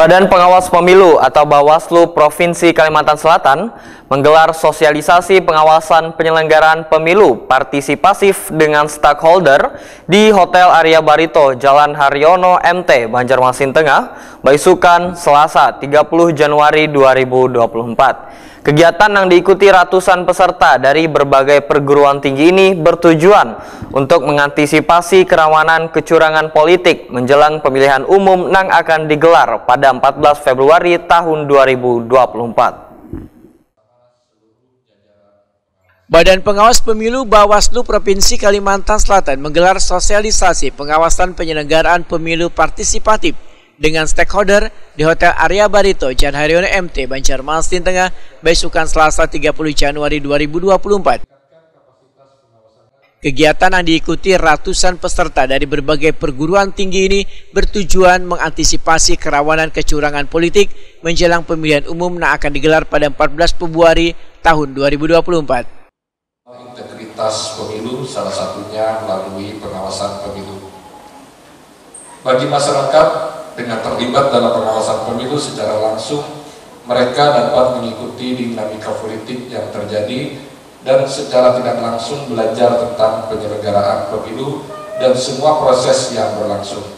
Badan Pengawas Pemilu atau Bawaslu Provinsi Kalimantan Selatan menggelar sosialisasi pengawasan penyelenggaraan pemilu partisipasif dengan stakeholder di Hotel Arya Barito, Jalan Haryono MT, Banjarmasin Tengah, Baisukan, Selasa 30 Januari 2024. Kegiatan yang diikuti ratusan peserta dari berbagai perguruan tinggi ini bertujuan untuk mengantisipasi kerawanan kecurangan politik menjelang pemilihan umum yang akan digelar pada 14 Februari tahun 2024. Badan Pengawas Pemilu Bawaslu Provinsi Kalimantan Selatan menggelar sosialisasi pengawasan penyelenggaraan pemilu partisipatif dengan stakeholder di Hotel Arya Barito, Jan Haryono MT, Banjarmasin Tengah, besukan Selasa 30 Januari 2024. Kegiatan yang diikuti ratusan peserta dari berbagai perguruan tinggi ini bertujuan mengantisipasi kerawanan kecurangan politik menjelang pemilihan umum yang akan digelar pada 14 Februari tahun 2024. Integritas pemilu salah satunya melalui pengawasan pemilu. Bagi masyarakat, dengan terlibat dalam pengawasan pemilu secara langsung, mereka dapat mengikuti dinamika politik yang terjadi dan secara tidak langsung belajar tentang penyelenggaraan pemilu dan semua proses yang berlangsung.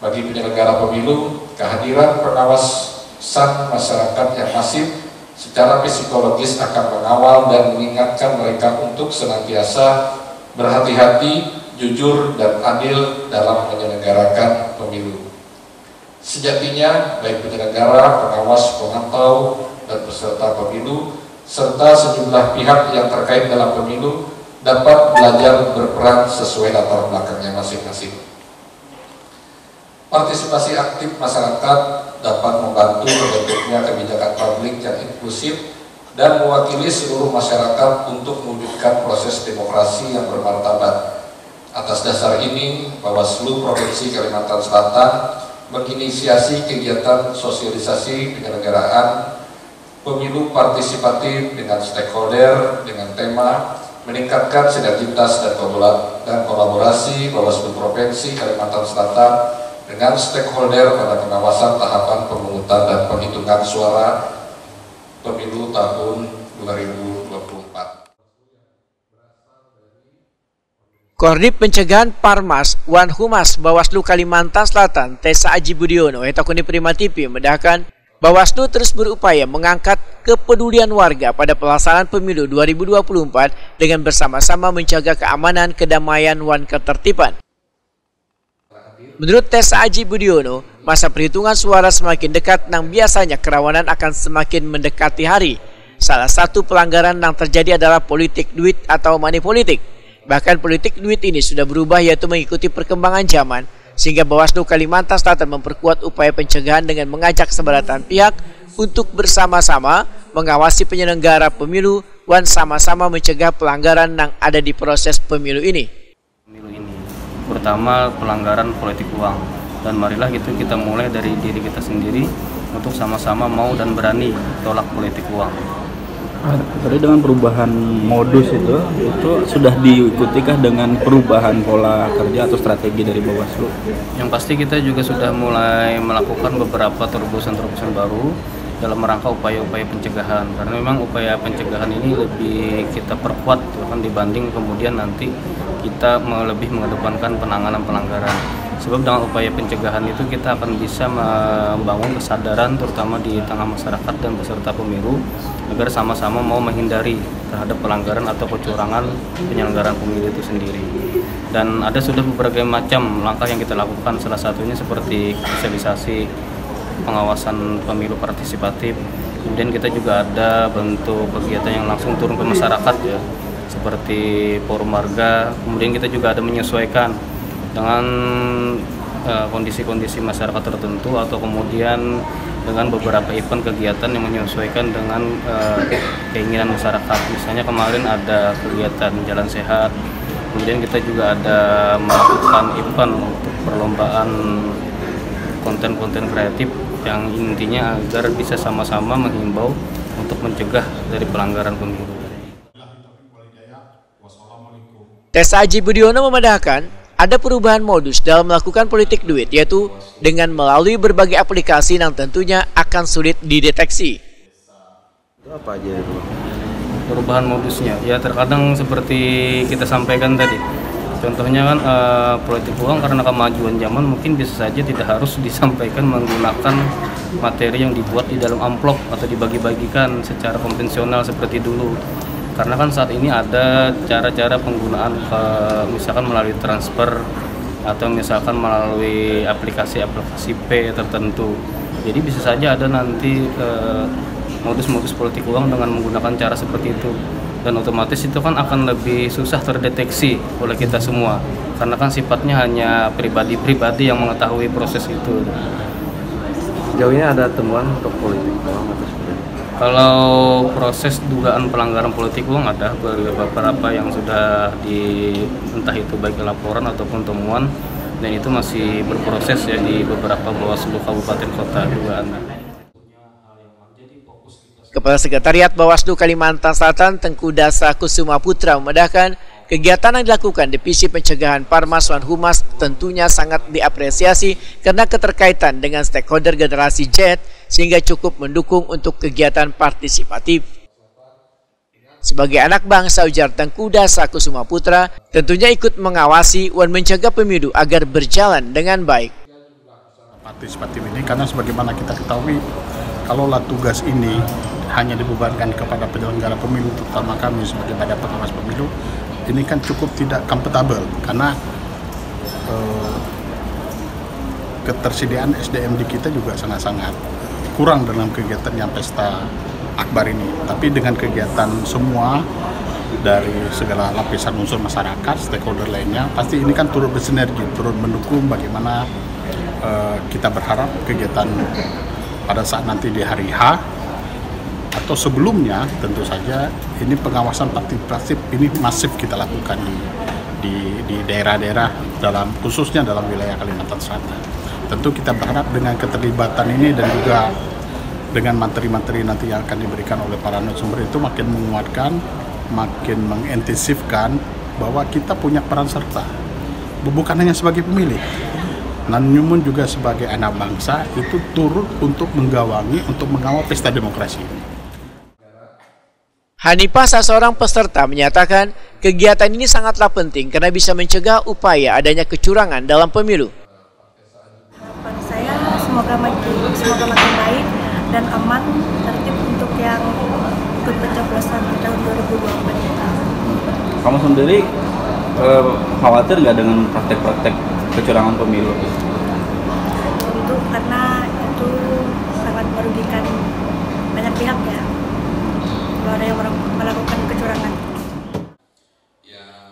Bagi penyelenggara pemilu, kehadiran pengawasan masyarakat yang masif secara psikologis akan mengawal dan mengingatkan mereka untuk senantiasa berhati-hati, jujur, dan adil dalam menyelenggarakan pemilu. Sejatinya, baik penyelenggara, pengawas, pemantau, dan peserta pemilu, serta sejumlah pihak yang terkait dalam pemilu dapat belajar berperan sesuai latar belakangnya masing-masing. Partisipasi aktif masyarakat dapat membantu terbentuknya kebijakan publik yang inklusif dan mewakili seluruh masyarakat untuk mewujudkan proses demokrasi yang bermartabat. Atas dasar ini, Bawaslu Provinsi Kalimantan Selatan menginisiasi kegiatan sosialisasi penyelenggaraan pemilu partisipatif dengan stakeholder dengan tema meningkatkan sinergitas dan kolaborasi Bawaslu Provinsi Kalimantan Selatan dengan stakeholder pada pengawasan tahapan pemungutan dan penghitungan suara pemilu tahun 2024. Koordinat Pencegahan Parmas Wan Humas Bawaslu Kalimantan Selatan Tesa Aji Budiono Etakuni Prima TV mendahkan Bawaslu terus berupaya mengangkat kepedulian warga pada pelaksanaan pemilu 2024 dengan bersama-sama menjaga keamanan, kedamaian, dan ketertiban. Menurut Tesa Aji Budiono, masa perhitungan suara semakin dekat dan biasanya kerawanan akan semakin mendekati hari. Salah satu pelanggaran yang terjadi adalah politik duit atau money politik Bahkan politik duit ini sudah berubah yaitu mengikuti perkembangan zaman sehingga Bawaslu Kalimantan Selatan memperkuat upaya pencegahan dengan mengajak sebaratan pihak untuk bersama-sama mengawasi penyelenggara pemilu dan sama-sama mencegah pelanggaran yang ada di proses pemilu ini. Pemilu ini pertama pelanggaran politik uang dan marilah itu kita mulai dari diri kita sendiri untuk sama-sama mau dan berani tolak politik uang. Tadi dengan perubahan modus itu, itu sudah diikutikah dengan perubahan pola kerja atau strategi dari Bawaslu? Yang pasti kita juga sudah mulai melakukan beberapa terobosan-terobosan baru dalam rangka upaya-upaya pencegahan. Karena memang upaya pencegahan ini lebih kita perkuat kan dibanding kemudian nanti kita lebih mengedepankan penanganan pelanggaran. Sebab dengan upaya pencegahan itu kita akan bisa membangun kesadaran terutama di tengah masyarakat dan peserta pemilu agar sama-sama mau menghindari terhadap pelanggaran atau kecurangan penyelenggaraan pemilu itu sendiri. Dan ada sudah beberapa macam langkah yang kita lakukan. Salah satunya seperti sosialisasi pengawasan pemilu partisipatif. Kemudian kita juga ada bentuk kegiatan yang langsung turun ke masyarakat ya seperti forum warga. Kemudian kita juga ada menyesuaikan dengan eh, kondisi-kondisi uh, masyarakat tertentu atau kemudian dengan beberapa event kegiatan yang menyesuaikan dengan uh, keinginan masyarakat. Misalnya kemarin ada kegiatan jalan sehat, kemudian kita juga ada melakukan event untuk perlombaan konten-konten kreatif yang intinya agar bisa sama-sama menghimbau untuk mencegah dari pelanggaran pemilu. Tes Aji Budiono memandangkan ada perubahan modus dalam melakukan politik duit, yaitu dengan melalui berbagai aplikasi yang tentunya akan sulit dideteksi. Itu apa aja itu? perubahan modusnya ya terkadang seperti kita sampaikan tadi contohnya kan eh, politik uang karena kemajuan zaman mungkin bisa saja tidak harus disampaikan menggunakan materi yang dibuat di dalam amplop atau dibagi-bagikan secara konvensional seperti dulu. Karena kan saat ini ada cara-cara penggunaan eh, misalkan melalui transfer atau misalkan melalui aplikasi-aplikasi P tertentu. Jadi bisa saja ada nanti eh, modus-modus politik uang dengan menggunakan cara seperti itu dan otomatis itu kan akan lebih susah terdeteksi oleh kita semua. Karena kan sifatnya hanya pribadi-pribadi yang mengetahui proses itu. Sejauh ini ada temuan untuk politik? Uang atau seperti kalau proses dugaan pelanggaran politik uang ada. Beberapa yang sudah di entah itu baik laporan ataupun temuan. Dan itu masih berproses ya di beberapa bawaslu kabupaten kota dugaannya. Kepala Sekretariat Bawaslu Kalimantan Selatan Tengku Dasa Kusuma Putra memedahkan kegiatan yang dilakukan Divisi Pencegahan Parmas Wan Humas tentunya sangat diapresiasi karena keterkaitan dengan stakeholder generasi Z sehingga cukup mendukung untuk kegiatan partisipatif. Sebagai anak bangsa ujar Tengku Dasa Kusuma Putra tentunya ikut mengawasi dan mencegah pemilu agar berjalan dengan baik. Partisipatif ini karena sebagaimana kita ketahui kalaulah tugas ini hanya dibebankan kepada penyelenggara pemilu terutama kami sebagai badan pengawas pemilu ini kan cukup tidak comfortable karena eh, ketersediaan SDM di kita juga sangat-sangat kurang dalam kegiatan yang pesta akbar ini. Tapi dengan kegiatan semua dari segala lapisan unsur masyarakat, stakeholder lainnya, pasti ini kan turut bersinergi, turut mendukung bagaimana uh, kita berharap kegiatan pada saat nanti di hari H atau sebelumnya tentu saja ini pengawasan partisipatif ini masif kita lakukan di di di daerah-daerah dalam khususnya dalam wilayah Kalimantan Selatan. Tentu kita berharap dengan keterlibatan ini dan juga dengan materi-materi nanti yang akan diberikan oleh para narasumber itu makin menguatkan, makin mengintensifkan bahwa kita punya peran serta. Bukan hanya sebagai pemilih, namun juga sebagai anak bangsa itu turut untuk menggawangi, untuk mengawal pesta demokrasi ini. Hanifah salah seorang peserta menyatakan kegiatan ini sangatlah penting karena bisa mencegah upaya adanya kecurangan dalam pemilu. Harapan saya semoga makin semoga makin baik dan aman tertib untuk yang ikut pencoblosan di tahun 2024. Kamu sendiri eh, khawatir nggak dengan praktek-praktek kecurangan pemilu? Itu karena itu sangat merugikan banyak pihak ya. Kalau ada yang melakukan kecurangan.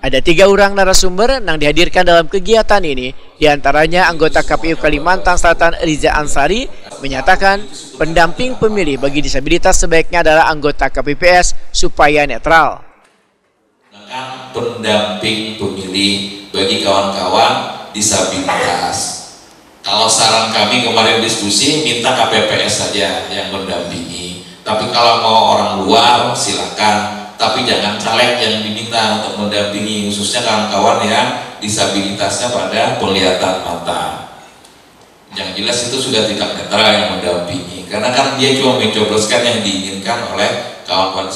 Ada tiga orang narasumber yang dihadirkan dalam kegiatan ini, di antaranya anggota KPU Kalimantan Selatan Riza Ansari menyatakan pendamping pemilih bagi disabilitas sebaiknya adalah anggota KPPS supaya netral. pendamping pemilih bagi kawan-kawan disabilitas. Kalau saran kami kemarin diskusi minta KPPS saja yang mendampingi. Tapi kalau mau orang luar silakan. Tapi jangan caleg yang diminta untuk mendampingi khususnya kawan-kawan yang disabilitasnya pada penglihatan mata. Yang jelas itu sudah tidak netral yang mendampingi. Karena kan dia cuma mencobloskan yang diinginkan oleh kawan-kawan